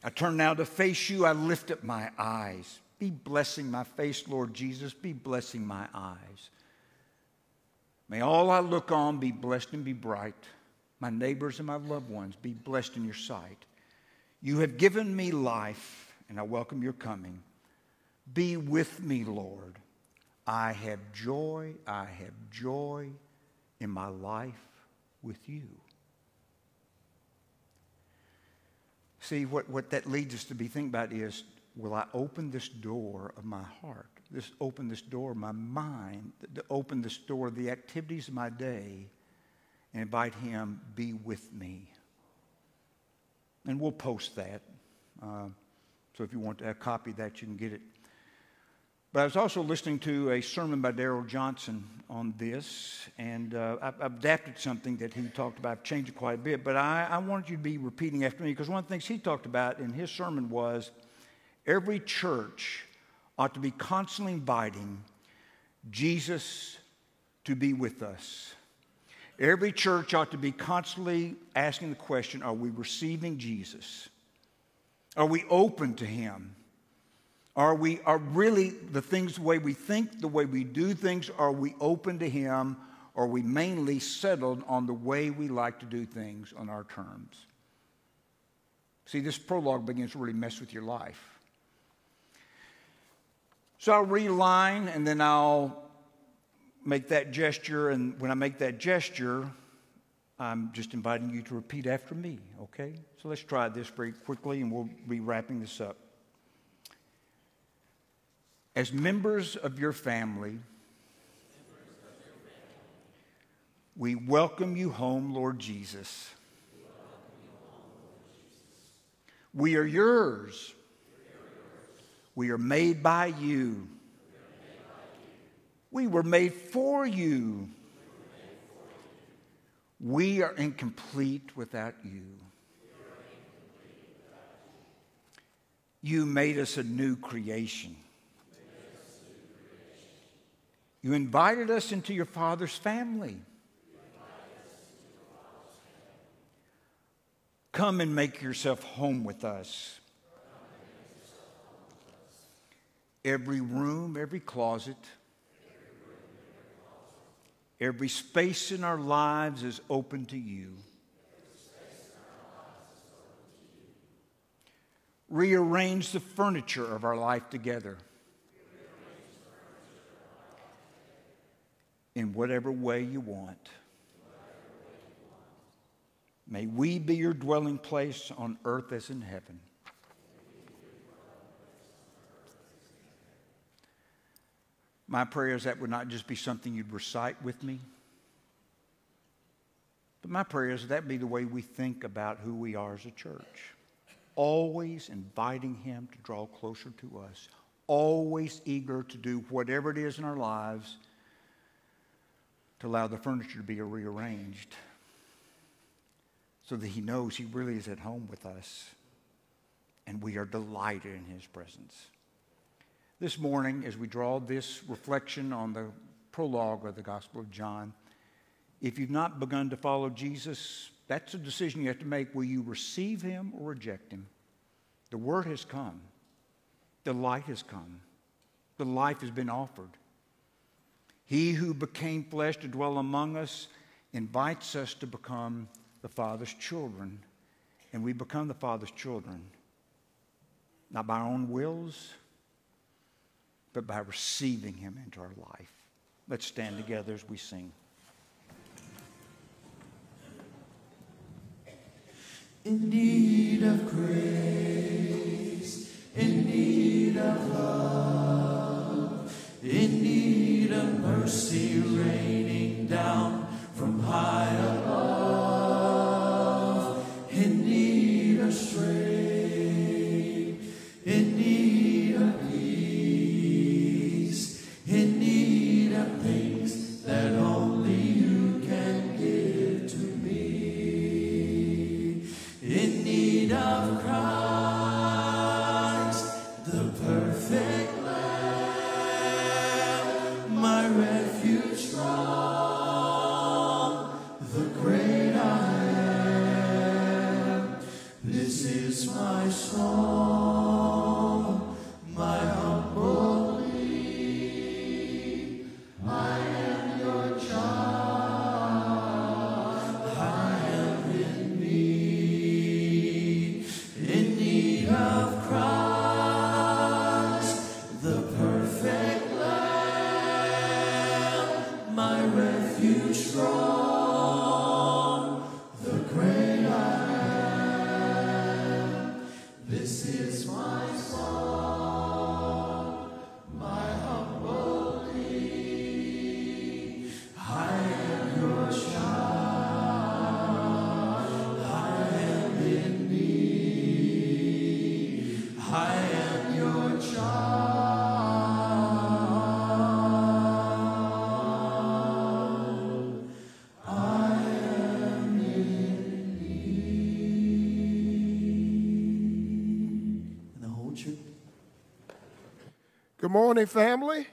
[SPEAKER 3] I turn now to face you, I lift up my eyes. Be blessing my face, Lord Jesus. Be blessing my eyes. May all I look on be blessed and be bright. My neighbors and my loved ones be blessed in your sight. You have given me life and I welcome your coming. Be with me, Lord. I have joy, I have joy in my life with you. See, what, what that leads us to be thinking about is will I open this door of my heart? This open this door my mind, to open this door of the activities of my day and invite him be with me. And we'll post that. Uh, so if you want a copy of that, you can get it. But I was also listening to a sermon by Daryl Johnson on this, and uh, I've, adapted something that he talked about. I've changed it quite a bit, but I, I wanted you to be repeating after me because one of the things he talked about in his sermon was every church ought to be constantly inviting Jesus to be with us. Every church ought to be constantly asking the question Are we receiving Jesus? Are we open to Him? Are we are really the things the way we think, the way we do things, are we open to Him? Or are we mainly settled on the way we like to do things on our terms? See, this prologue begins to really mess with your life. So I'll line and then I'll make that gesture. And when I make that gesture, I'm just inviting you to repeat after me, okay? So let's try this very quickly and we'll be wrapping this up. As members of your family, we welcome you home, Lord Jesus. We are yours. We are made by you. We were made for you. We are incomplete without you. You made us a new creation. You invited us into your Father's family. Come and make yourself home with us. Every room, every closet, Every space in our lives is open to you. Rearrange the furniture of our life together. In whatever way you want. May we be your dwelling place on earth as in heaven. My prayer is that would not just be something you'd recite with me, but my prayer is that be the way we think about who we are as a church. Always inviting Him to draw closer to us, always eager to do whatever it is in our lives to allow the furniture to be rearranged so that He knows He really is at home with us and we are delighted in His presence. This morning, as we draw this reflection on the prologue of the Gospel of John, if you've not begun to follow Jesus, that's a decision you have to make. Will you receive him or reject him? The word has come, the light has come, the life has been offered. He who became flesh to dwell among us invites us to become the Father's children, and we become the Father's children not by our own wills, but by receiving Him into our life. Let's stand together as we sing.
[SPEAKER 1] In need of grace, in need of love, in need of mercy raining down from high above,
[SPEAKER 4] morning, family.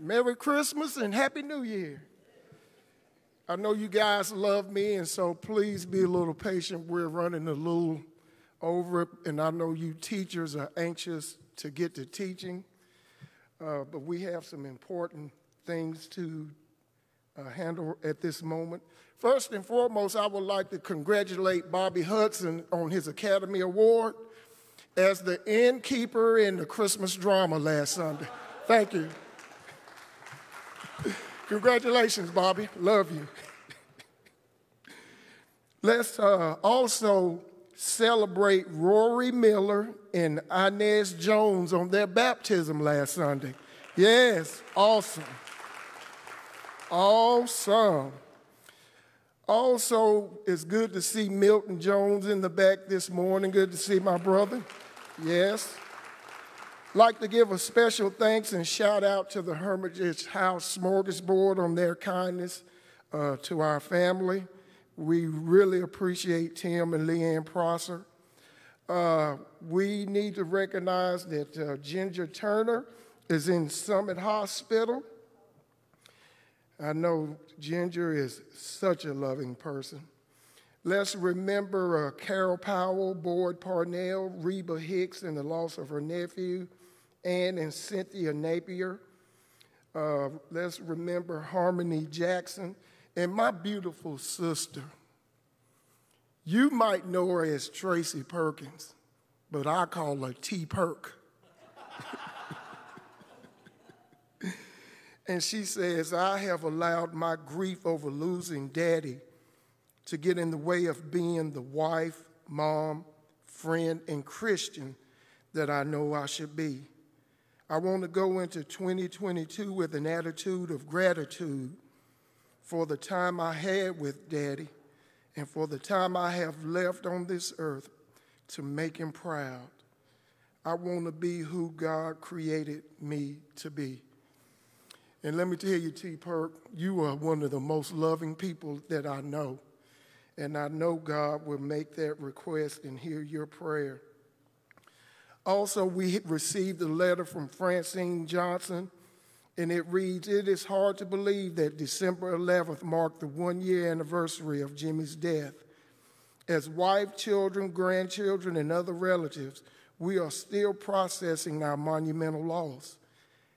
[SPEAKER 4] Merry Christmas and Happy New Year. I know you guys love me, and so please be a little patient. We're running a little over, and I know you teachers are anxious to get to teaching, uh, but we have some important things to uh, handle at this moment. First and foremost, I would like to congratulate Bobby Hudson on his Academy Award as the innkeeper in the Christmas drama last Sunday. Thank you. Congratulations, Bobby. Love you. Let's uh, also celebrate Rory Miller and Inez Jones on their baptism last Sunday. Yes, awesome. Awesome. Also, it's good to see Milton Jones in the back this morning. Good to see my brother. Yes. Like to give a special thanks and shout out to the Hermitage House Smorgasbord on their kindness uh, to our family. We really appreciate Tim and Leanne Prosser. Uh, we need to recognize that uh, Ginger Turner is in Summit Hospital. I know Ginger is such a loving person. Let's remember uh, Carol Powell, Boyd Parnell, Reba Hicks, and the loss of her nephew, Ann and Cynthia Napier. Uh, let's remember Harmony Jackson and my beautiful sister. You might know her as Tracy Perkins, but I call her T Perk. and she says, I have allowed my grief over losing daddy to get in the way of being the wife, mom, friend, and Christian that I know I should be. I want to go into 2022 with an attitude of gratitude for the time I had with Daddy and for the time I have left on this earth to make him proud. I want to be who God created me to be. And let me tell you, T. Perk, you are one of the most loving people that I know. And I know God will make that request and hear your prayer. Also, we received a letter from Francine Johnson, and it reads It is hard to believe that December 11th marked the one year anniversary of Jimmy's death. As wife, children, grandchildren, and other relatives, we are still processing our monumental loss.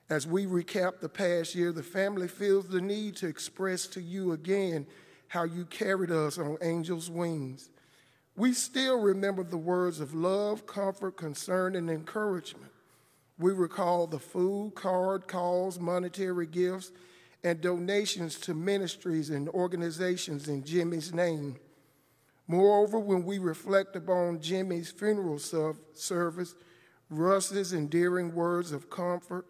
[SPEAKER 4] As we recap the past year, the family feels the need to express to you again how you carried us on angels' wings. We still remember the words of love, comfort, concern, and encouragement. We recall the food, card, calls, monetary gifts, and donations to ministries and organizations in Jimmy's name. Moreover, when we reflect upon Jimmy's funeral service, Russ's endearing words of comfort,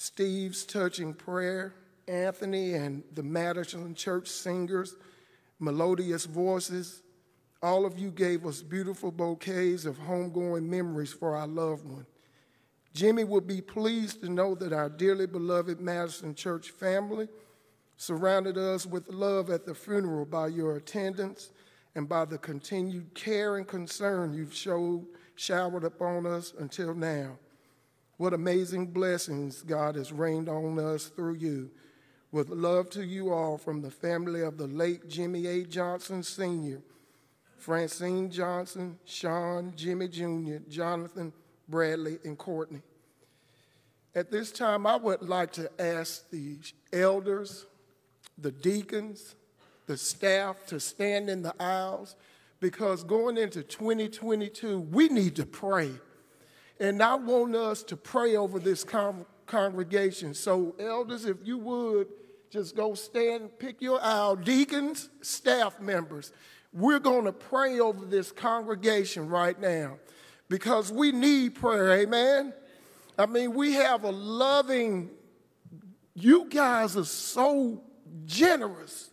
[SPEAKER 4] Steve's touching prayer, Anthony and the Madison Church singers, melodious voices, all of you gave us beautiful bouquets of homegoing memories for our loved one. Jimmy would be pleased to know that our dearly beloved Madison Church family surrounded us with love at the funeral by your attendance and by the continued care and concern you've showed, showered upon us until now. What amazing blessings God has rained on us through you. With love to you all from the family of the late Jimmy A. Johnson Sr., Francine Johnson, Sean, Jimmy Jr., Jonathan, Bradley, and Courtney. At this time, I would like to ask the elders, the deacons, the staff to stand in the aisles because going into 2022, we need to pray. And I want us to pray over this con- congregation. So, elders, if you would, just go stand, pick your aisle. Deacons, staff members, we're going to pray over this congregation right now because we need prayer, amen? I mean, we have a loving, you guys are so generous.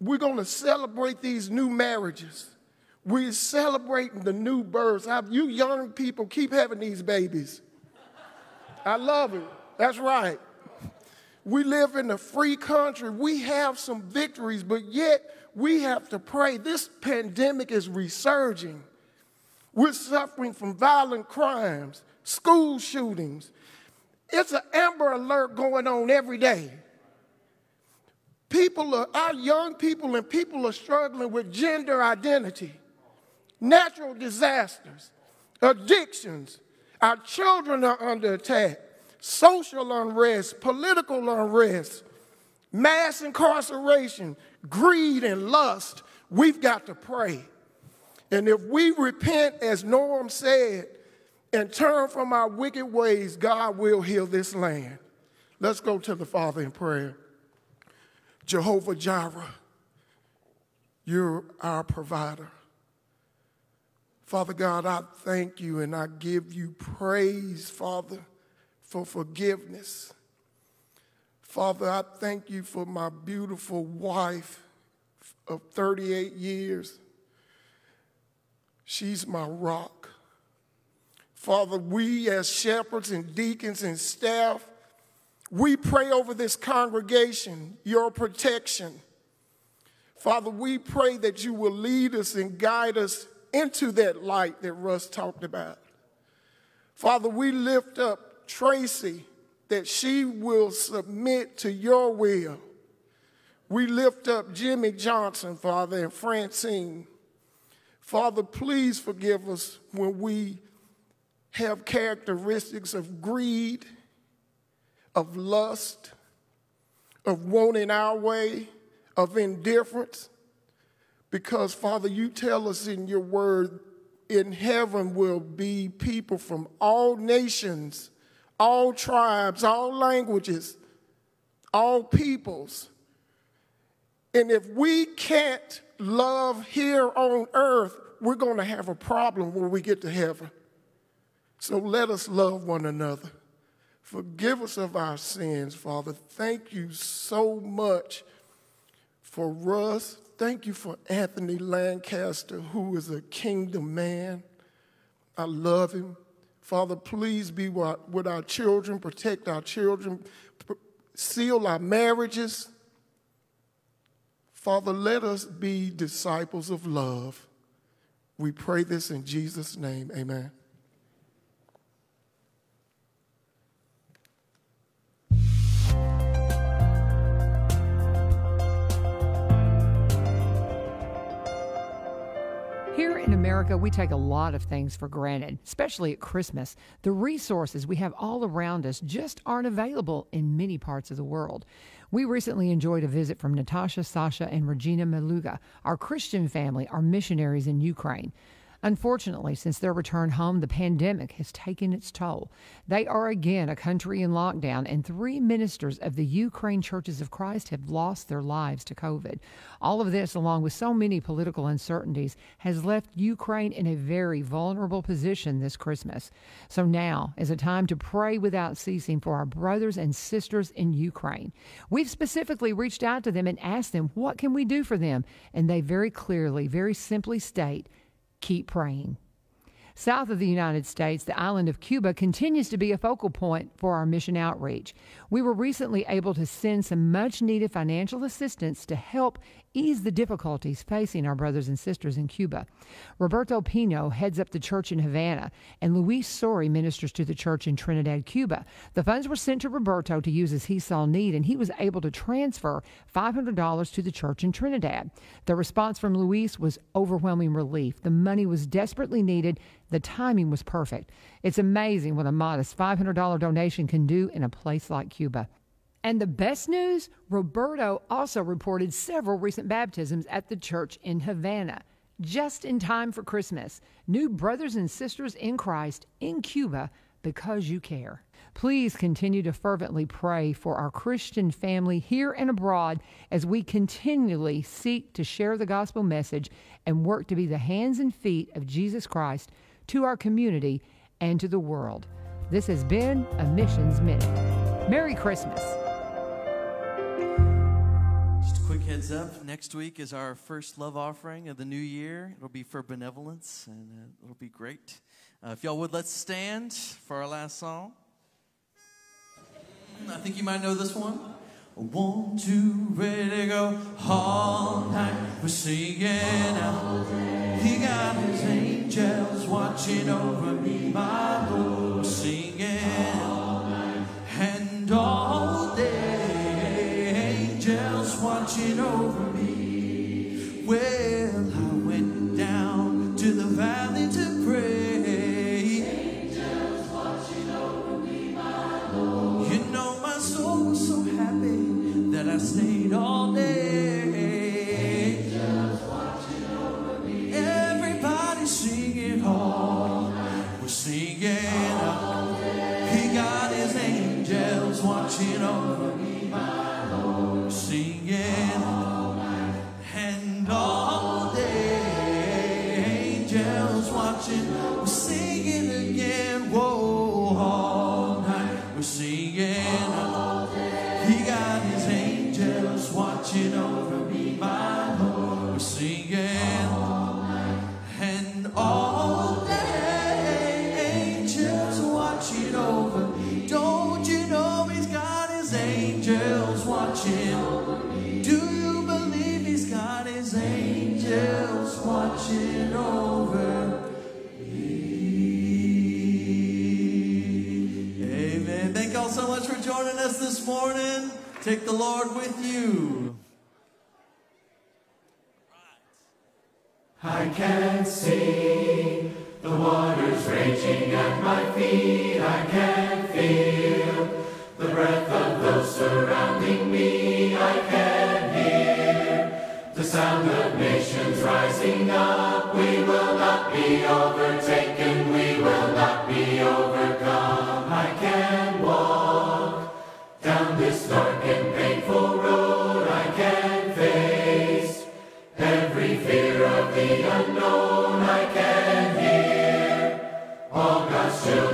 [SPEAKER 4] We're going to celebrate these new marriages. We're celebrating the new births. You young people keep having these babies. I love it. That's right. We live in a free country. We have some victories, but yet we have to pray. This pandemic is resurging. We're suffering from violent crimes, school shootings. It's an Amber Alert going on every day. People are, our young people and people are struggling with gender identity, natural disasters, addictions. Our children are under attack, social unrest, political unrest, mass incarceration, greed, and lust. We've got to pray. And if we repent, as Norm said, and turn from our wicked ways, God will heal this land. Let's go to the Father in prayer. Jehovah Jireh, you're our provider. Father God, I thank you and I give you praise, Father, for forgiveness. Father, I thank you for my beautiful wife of 38 years. She's my rock. Father, we as shepherds and deacons and staff, we pray over this congregation, your protection. Father, we pray that you will lead us and guide us into that light that Russ talked about. Father, we lift up Tracy that she will submit to your will. We lift up Jimmy Johnson, Father, and Francine. Father, please forgive us when we have characteristics of greed, of lust, of wanting our way, of indifference. Because, Father, you tell us in your word, in heaven will be people from all nations, all tribes, all languages, all peoples. And if we can't love here on earth, we're going to have a problem when we get to heaven. So let us love one another. Forgive us of our sins, Father. Thank you so much for Russ. Thank you for Anthony Lancaster, who is a kingdom man. I love him. Father, please be with our children, protect our children, seal our marriages. Father, let us be disciples of love. We pray this in Jesus' name. Amen.
[SPEAKER 5] In America, we take a lot of things for granted, especially at Christmas. The resources we have all around us just aren't available in many parts of the world. We recently enjoyed a visit from Natasha, Sasha, and Regina Maluga. Our Christian family are missionaries in Ukraine. Unfortunately, since their return home, the pandemic has taken its toll. They are again a country in lockdown, and three ministers of the Ukraine Churches of Christ have lost their lives to COVID. All of this, along with so many political uncertainties, has left Ukraine in a very vulnerable position this Christmas. So now is a time to pray without ceasing for our brothers and sisters in Ukraine. We've specifically reached out to them and asked them, what can we do for them? And they very clearly, very simply state, keep praying. South of the United States, the island of Cuba continues to be a focal point for our mission outreach. We were recently able to send some much needed financial assistance to help ease the difficulties facing our brothers and sisters in Cuba. Roberto Pino heads up the church in Havana, and Luis Sori ministers to the church in Trinidad, Cuba. The funds were sent to Roberto to use as he saw need, and he was able to transfer $500 to the church in Trinidad. The response from Luis was overwhelming relief. The money was desperately needed. The timing was perfect. It's amazing what a modest $500 donation can do in a place like Cuba. And the best news Roberto also reported several recent baptisms at the church in Havana, just in time for Christmas. New brothers and sisters in Christ in Cuba because you care. Please continue to fervently pray for our Christian family here and abroad as we continually seek to share the gospel message and work to be the hands and feet of Jesus Christ to our community and to the world. This has been a Missions Minute. Merry Christmas.
[SPEAKER 1] Heads up next week is our first love offering of the new year. It'll be for benevolence, and uh, it'll be great. Uh, if y'all would, let's stand for our last song. I think you might know this one. One, two, ready go. All night we're singing out. He got his angels watching over me, my Lord. We're singing all night and all watching over me. Well, I went down to the valley to pray. Angels watching over me, my Lord. You know my soul was so happy that I stayed all day. Take the Lord with you.
[SPEAKER 6] I can see the waters raging at my feet. I can feel the breath of those surrounding me. I can hear the sound of nations rising up. We will not be overtaken. We will not be overcome. I can dark and painful road. I can face every fear of the unknown. I can hear all God's children.